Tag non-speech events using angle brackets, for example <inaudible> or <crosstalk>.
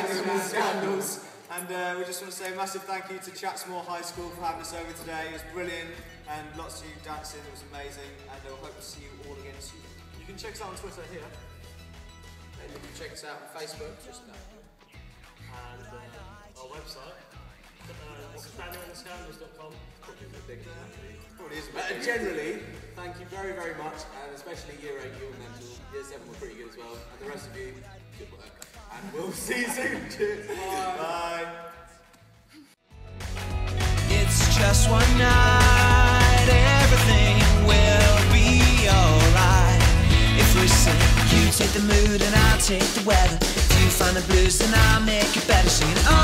Scandals. Scandals. And uh, we just want to say a massive thank you to Chatsmore High School for having us over today. It was brilliant and lots of you dancing. It was amazing. And I hope to see you all again soon. You can check us out on Twitter here. And you can check us out on Facebook, just now. And uh, our website, uh. Probably is But bit generally, thank you very, very much, and especially Year 8, you and Mental. Year 7 were pretty good as well, and the rest of you, good work. And we'll see you soon. Cheers. <laughs> Bye. It's just one night, everything will be alright. If we sing, you take the mood and I'll take the weather. If you find the blues, then I'll make it better. Singing, oh